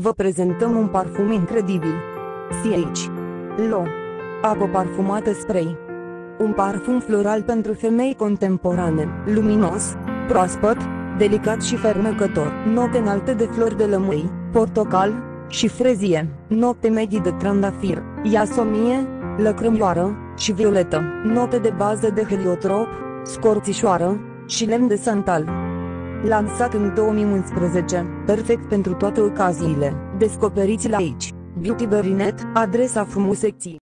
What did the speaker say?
Vă prezentăm un parfum incredibil. CH. Lo. Apă parfumată spray. Un parfum floral pentru femei contemporane, luminos, proaspăt, delicat și fermecător. Note înalte de flori de lămâi, portocal și frezie. Note medii de trandafir, iasomie, lăcrămioară și violetă. Note de bază de heliotrop, scorțișoară și lemn de santal. Lansat în 2011, perfect pentru toate ocaziile. Descoperiți-l aici. Beauty Berinet, adresa frumuseții.